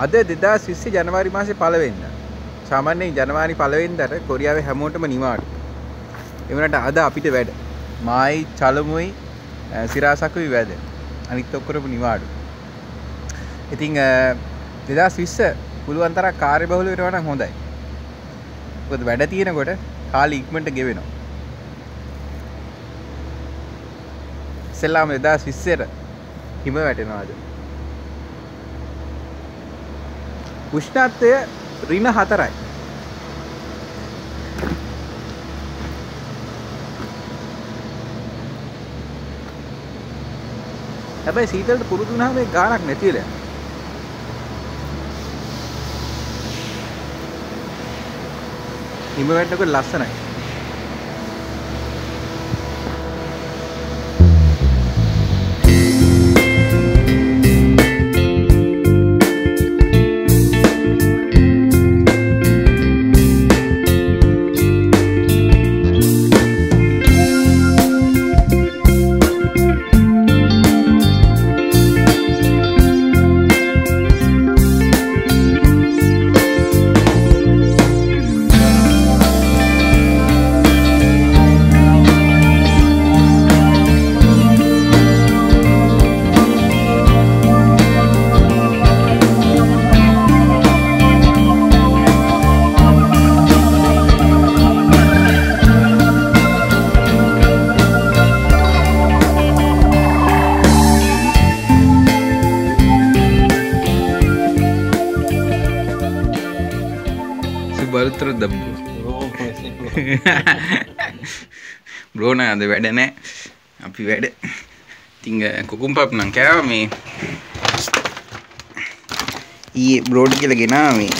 අද දෙදස් විස්සි ජනවාරි මාසේ පලවෙන්න සාමාන්‍යයෙන් ජනවාරි පලවෙන්දට කොරියාවේ හැමෝටම නිවාඩු. එවනට අද අපිට වැඩ. මයි චලමුයි සිරාසකුයි වැද අනිත් ඔක්කොරපු නිවාඩු. ඉතිං දෙදස් විස්ස පුළුවන්තර කාරය බහුල වෙනවන හොඳයි. පොද වැඩ තියෙනකොට කාලි ඉක්මට ගෙවෙනවා. සෙල්ලාම එදස් විස්සයට හිම වැටෙනවාද උෂ්ණත්වය රින හතරයි. හැබැයි සීතලට පුරුදු වුණාම ඒ ගානක් නැතිවෙලා හිම වැටෙනකොට ලස්සනයි. බරුතර දම්බු බ්‍රෝණ අද වැඩ නෑ. අපි වැඩ. තිංග කොකුම් පප් නම් කෑව මේ. ඊ බ්‍රෝඩ් කියල ගෙනා මේ.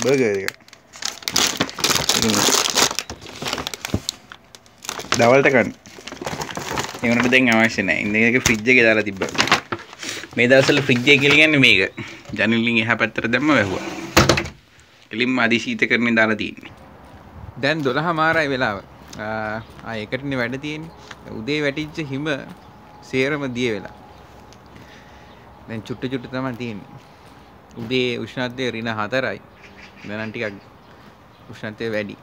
බර්ග දවල්ටකන්න එවනට දැන් අවශ්‍ය නෑ. ඉඳ එක ෆ්‍රිජ්ජ එක දාලා තිබ්බ. මේ දවසල ෆ්‍රිජ්ජය කියලගන්න මේක. ජනලින් එහ පැත්තර දැම්ම වැැහවා. එලින්ම අධිශීත කරන දාලා තියන්නේ. දැන් දොළ හමාරයි වෙලාව. ඒකටන වැඩ තියෙන් උදේ වැටිච්ච හිම සේරම දිය වෙලා. දැන් චුට්ට චුට්ට තම තියෙන්නේ. උදේ උෂ්ණත්වය රින හතරයි. දැනන් ටිකක් උෂ්ණත්වය වැඩි.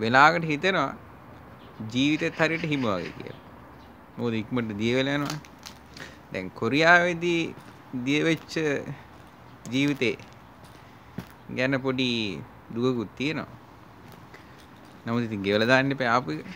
වෙලාකට හිතෙනවා ජීවිතෙත් හරියට හිම වගේ කියලා. මොකද ඉක්මනට දිය වෙලා යනවා. දැන් කොරියාවේදී දිය වෙච්ච ජීවිතේ. ගැන පොඩි දුවකුත් තියෙනවා. නමුත් ඉතින් ගෙවලා දාන්න එපා ආපු එක.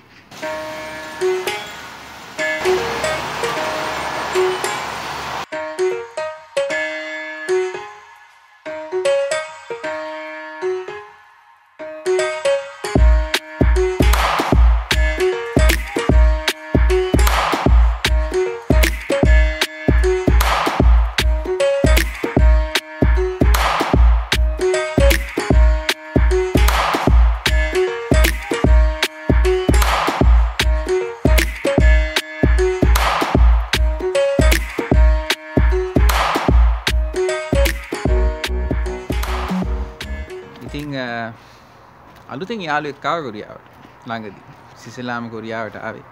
අලුතින් යාලුවෙත් කාව කොරියාවට ළඟදී. සිසලාම කොරියාවට ආවේ.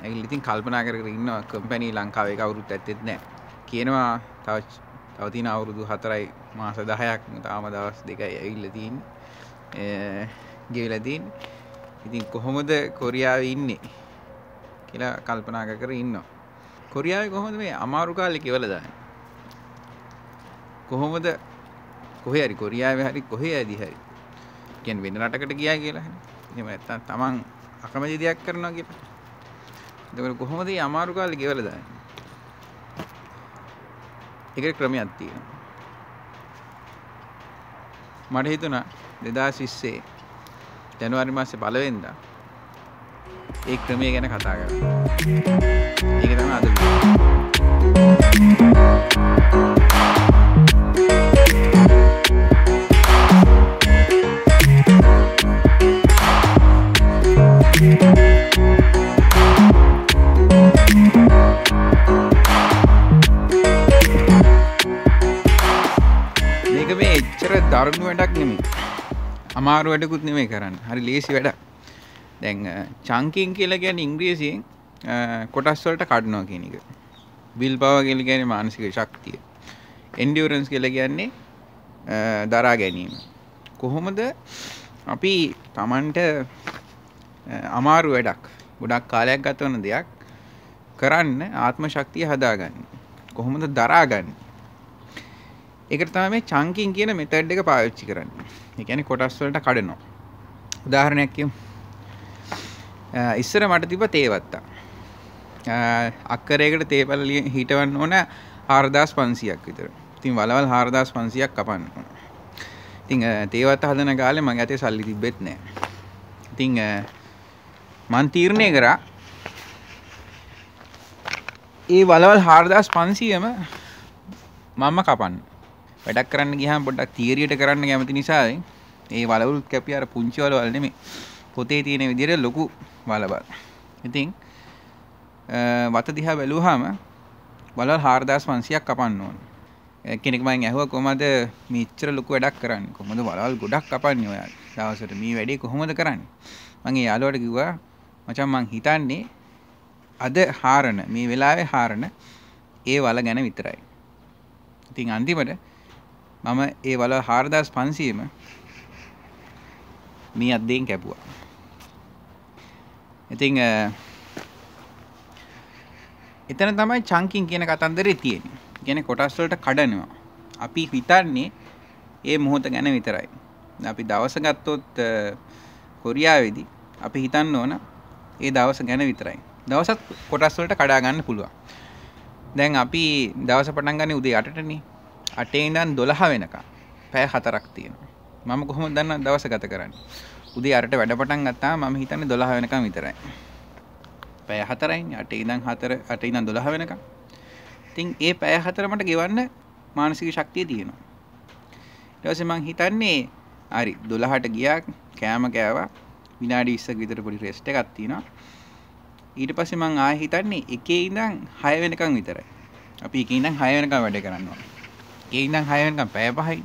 ඇගල් ඉතින් කල්පනා කර ඉන්න කම්පැනී ලංකාවේ කවුරුත් ඇත්තෙත් නෑ. කියනවා තව තවතින අවුරුදු හතරයි මාස දහයක් තාම දවස් දෙකයි ඇවිල්ලතින් ගෙවලදීන් ඉතින් කොහොමද කොරියාව ඉන්නේ කියලා කල්පනාක කර ඉන්න කොරියාව කොහොමද මේ අමාරු කාලෙ කෙවලදාන්න කොහොමද කොහේ හරි කොරියාවේ හරි කොහේ ඇදි හරි කියන් වෙන රටකට ගියා කියලා. එහෙම නැත්තම් තමන් අකමැති දෙයක් කරනවා කියලා. එතකොට කොහොමද මේ අමාරු කාලේ ගෙවලා දාන්නේ? ඒකට ක්‍රමයක් තියෙනවා. මට හිතුණා 2020 ජනවාරි මාසේ පළවෙනිදා ඒ ක්‍රමය ගැන කතා කරන්න. ඒක තමයි අද මේක එච්චර දරුණු වැඩක් නෙමේ අමාරු වැඩකුත් නෙමේ කරන්න. හරි ලේසි වැඩක්. දැන් චංකින් කියලා ගැන ඉංග්‍රියසියෙන් කොටස් වලට කඩනවා කියන එක. විල් පව කියල ගැන මානසික ශක්තිය. එන්ඩියරන්ස් කියල කියන්නේ දරා ගැනීම. කොහොමද? අපි තමන්ට අමාරු වැඩක් ගොඩක් කාලයක් ගත වන දෙයක් කරන්න ආත්ම ශක්තිය හදාගන්න. කොහොමද දරාගන්න එකට තම මේ චංකින් කියන මෙතඩ් එක පාවිච්චි කරන්න. එකැන කොටස්වලට කඩනවා. උදාහරණයක්කම් ඉස්සර මට තිබ තේවත්තා. අක්කරයකට තේපල හිටවන්න ඕන ආර්දස් පන්සියක් විතර. තින් වලවල් හාරදස් පන්සියක් කපන්න ඉතිං තේවත් හදන කාලෙ මං ඇතේ සල්ලි තිබෙත් නෑ. ඉතිං මන් තීරණය කරා ඒ වලවල් හාරදස් පන්සියම මම්ම කපන්න. වැඩක් කරන්න ගහම් පොඩක් තීරයට කරන්න කැමති නිසා ඒ වලවුල් කැපි අර පුංචිවල වලනෙම පොතේ තියෙන විදිර ලොකු වලබල් ඉතිං වත දිහා බැලූහාම වලල් හාරදස් වන්සියක් කපන්න ඕන. කෙනෙක්මයි ඇහුව කොමද මිච්චර ලොකු වැඩක් කරන්න? කොමද වලල් ගොඩක් කපන්න ඔයා දවසට මේ වැඩේ කොහොමද කරන්න? මගේ යාලුවට කිව්වා මචන් මං හිතන්නේ අද හාරණ මේ වෙලාවේ හාරණ ඒ වල ගැන විතරයි. ඉතින් අන්තිමට මම ඒ වල හාරදස් පන්සීම මේ අත්දයෙන් කැපුවා. ඉතිං එතන තමයි චංකින් කියන කතන්දරේ තියෙන ගැන කොටස්වලට කඩනවා. අපි හිතන්නේ ඒ මොහොත ගැන විතරයි. අපි දවස ගත්තොත් කොරියාවේදී අපි හිතන්න ඕන ඒ දවස ගැන විතරයි. දවසත් කොටස්වලට කඩාගන්න පුළුවන්. දැන් අපි දවස පටන් ගන්න උදේ අටටනේ. අටේ ඉඳන් දොළහ වෙනකම් පැය හතරක් තියෙනවා. මම කොහොමද දන්න දවස ගත කරන්නේ? උදේ අරට වැඩ පටන් ගත්තා මම හිතන්නේ 12 වෙනකම් විතරයි. පැය හතරයි අට ඉදං හතර අට ඉදන් දොළහ වෙනකම් ඉතින් ඒ පැය හතර මට ගෙවන්න මානසික ශක්තිය තියෙනවා. ඊට මං හිතන්නේ හරි දොළහට ගියක් කෑම කෑවා. විනාඩි ඉස්සක විතර පොඩි රෙස්ට් එකක් තියෙනවා. ඊට පස්සේ මං ආයෙ හිතන්නේ එකේ ඉඳන් 6 වෙනකම් විතරයි. අපි එකේ ඉඳන් 6 වෙනකම් වැඩ කරනවා එකේ ඉඳන් 6 වෙනකම් පැය පහයි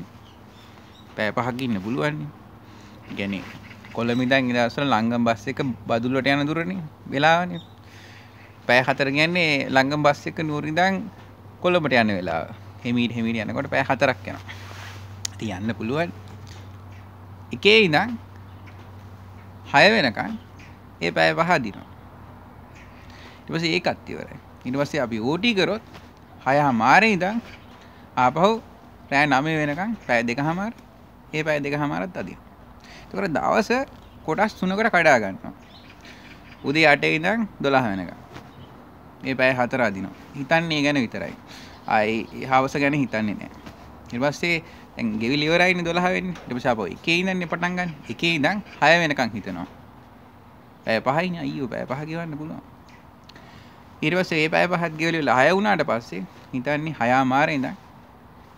පැය පහක් ඉන්න පුළුවන් නේ කොළමිදන් ඉදසල ලංගම් බස් එක බදුලට යන දුරන වෙලාවන පෑ හතර ගැන්නේ ලංගම් බස් එක නූරිදං කොළඹට යන්න වෙලා හෙමීට හෙමිට යනකොට පෑ හතරක් යන ති යන්න පුළුවන් එකේ ඉදං හය වෙනකන් ඒ පෑ පහදිනවා ඉටපස ඒ අත්තිවර ඉනිවස්සේ අපි ඕටී කරොත් හය හමාරය ඉදං ආපහු රෑ නමය වෙනකං පැෑ දෙක හමාර ඒ පැෑ දෙක හමාරත් අදින තොර දවස කොටස් තුනකට කඩා ගන්නවා. උදේ අටේ ඉඳන් දොළහ වෙනක ඒ පැය හතර අදිනවා. හිතන්නේ ගැන විතරයි. අයි හවස ගැන හිතන්නේ නෑ. ඉර්වස්සේ ගෙවි ලිවරයින දොළහවෙන් ටිපසාපෝ එකේ ඉඳන්න පටන් ගන්න. එකේ ඉඳන් හය වෙනකං හිතනවා. පැය පහයි අයියෝ පැය පහ ගවන්න පුළුවන්. ඉරිවස ඒ පැය පහත් ගෙවලි ලහය වුණාට පස්සේ හිතන්නේ හයා මාර ඉඳන්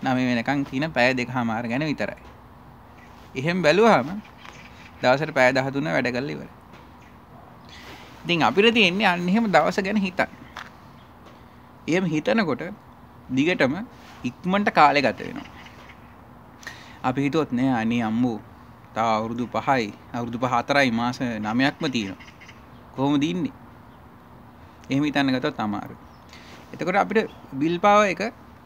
නම වෙනකං තින පැය දෙක හමාර ගැන විතරයි. එහෙම බැලුවහම දවසට පෑ දහතුන වැඩ කල්ල ඉවර ඉතින් අපිට තියෙන්නේ අන්න එහෙම දවස ගැන හිතන් එයම හිතනකොට දිගටම ඉක්මට කාලෙ ගත වෙනවා. අපි හිතුවොත් නෑ අනේ අම්මූ තා අවුරුදු පහයි අවුරුදු පහතරයි මාස නමයක්ම තියෙනවා. කොහොම දින්නේ එහෙම හිතන්න ගතොත් අමාරු එතකොට අපිට බිල්පාව එක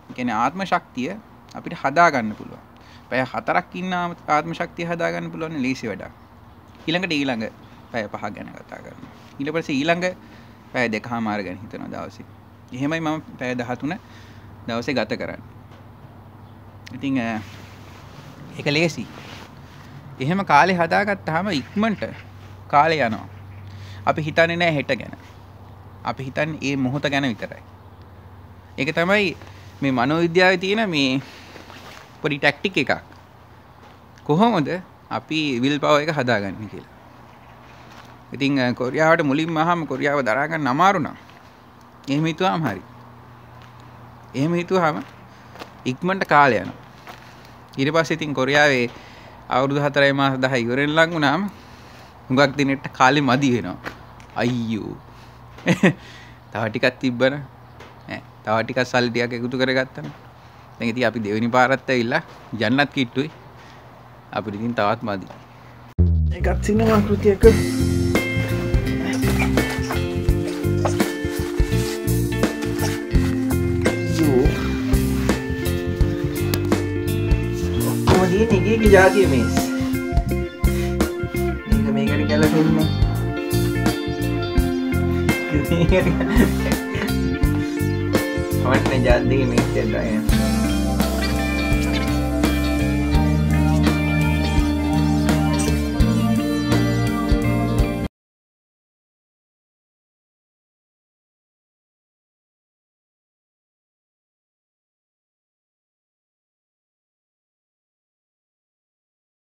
ගැන ආත්ම ශක්තිය අපිට හදාගන්න පුළුවන්. පැය හතරක් ඉන්න ආත්ම ශක්තිය හදාගන්න පුළුවන් ලේසි වැඩක්. ඊළඟට ඊළඟ පැය පහ ගැන කතා කරන ඊට පස්සේ ඊළඟ පැය දෙක හමාර ගැන හිතනවා දවසේ. එහෙමයි මම පැය දහතුන දවසේ ගත කරන්න. ඉතිං එක ලේසි. එහෙම කාලෙ හදාගත්තාම ඉක්මට කාලය යනවා. අපි හිතන්නේ නෑ හෙට ගැන. අපි හිතන් ඒ මොහොත ගැන විතරයි. එක තමයි මේ මනෝවිද්‍යාව තියෙන මේ පොඩි ටැක්ටික් එකක්. කොහොමොද අපි විල් පව එක හදාගන්න කියලා? ඉතිං කොරියාවට මුලින් මහම කොරියාව දරාගන්න අමාරුණා එහෙම හිතුවාම හරි. එහෙම හිතුවාම ඉක්මට කාලය යන ඉරි පස් ඉතින් කොරියාවේ අවුරුදු හතරයි මාස දහ ඉවරෙන් ලං වුණාම හුඟක් දිනෙට කාලෙ මදි වෙනවා. අයියෝ. තවටිකත් තිබ්බන තව ටිකක් සල්ලි ටිකක් එකතු කරගත්තම. දැන් ඉතින් අපි දෙවෙනි පාරත් ඇවිල්ලා ජන්නත් කිට්ටුයි. අපිට ඉතින් තවත් මදි. එකක් සිනමා කෘතියක. ඔක්කොමදී නිගේගේ ජාතිය මේස්. මේක මේකට ගැලපෙන්නේ මේකට समझ में जल्दी नहीं चल रहे हैं।